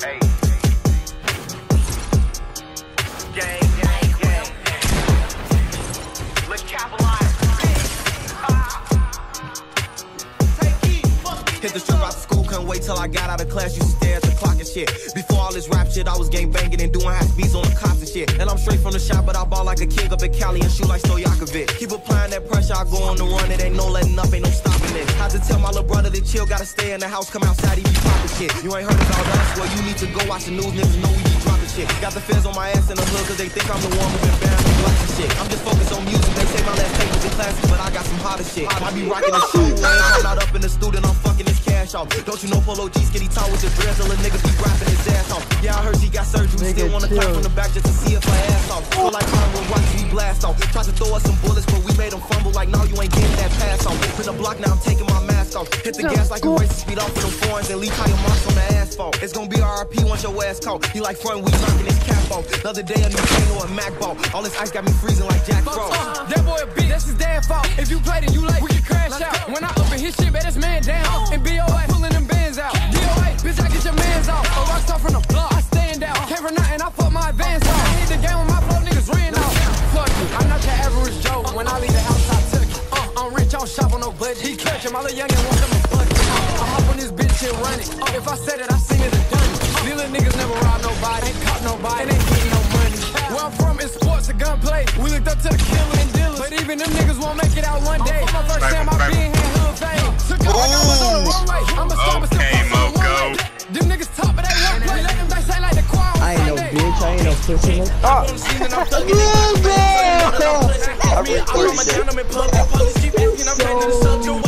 Hey. Gang, gang, gang. Let's capitalize. Hit the strip out the school, couldn't wait till I got out of class. Used to stare at the clock and shit. Before all this rap shit, I was gang banging and doing high speeds on the cops and shit. And I'm straight from the shop, but I ball like a king up in Cali and shoot like Stojakovic. Keep applying that pressure, I go on the run. It ain't no letting up, ain't no stopping it. Had to tell my little brother to chill, gotta stay in the house, come outside, he be popping shit. You ain't heard about us, well, you need to go watch the news, niggas know we be dropping shit. Got the feds on my ass in the hood, cause they think I'm the one who been banned from blocks and shit. I'm just focused on music, they say my last tape was in classic, but I got some hotter shit. I be rocking the show, when I'm not up in the studio, I'm fucking this cash off. Don't you know Polo G skinny tall with the dreads, till a nigga be rapping his ass off. Yeah, I heard she got surgery, Nigga, still wanna clap from the back just to see if her ass off. Feel like Conor with Rocky, we blast off. Tried to throw us some bullets, but we made them fumble like, no, you ain't getting that pass off. Been the block, now I'm taking my mask off. Hit the gas like a race speed off with them foreigns and leave tire marks on the asphalt. It's gonna be RRP once your ass caught. He like front, we knocking his cap off. Another day, a new chain or a Mac ball. All this ice got me freezing like Jack Frost. Uh, that boy a bitch, that's his dad fault. If you played it, you like, we can crash out. When I open his shit, bet this man down. Oh. And BOA, pulling them bands out. DOA, bitch, I get your mans out. A rock star from the block, I stand out. Came from nothing, I fuck my advance out. I hit the game with my flow, niggas ran out. Fuck you, I'm not your average Joe. When I leave the house, don't shop on no budget. He catch him, all the youngin' want them a bucket. I hop on this bitch and run it. Uh, if I said it, I seen it and done it. These little niggas never rob nobody, ain't caught nobody, and ain't getting no money. Where I'm from is sports and gunplay. We looked up to the killer and dealers. But even them niggas won't make it out one day. For my first time, I right. been here, hood fame. Took out like I was on the runway. I'm a star, but still Okay, on the one way. Them niggas top of that one play. Let them dice like the choir I ain't no Sunday. bitch, I ain't no pussy. I'm and I'm trying to suck your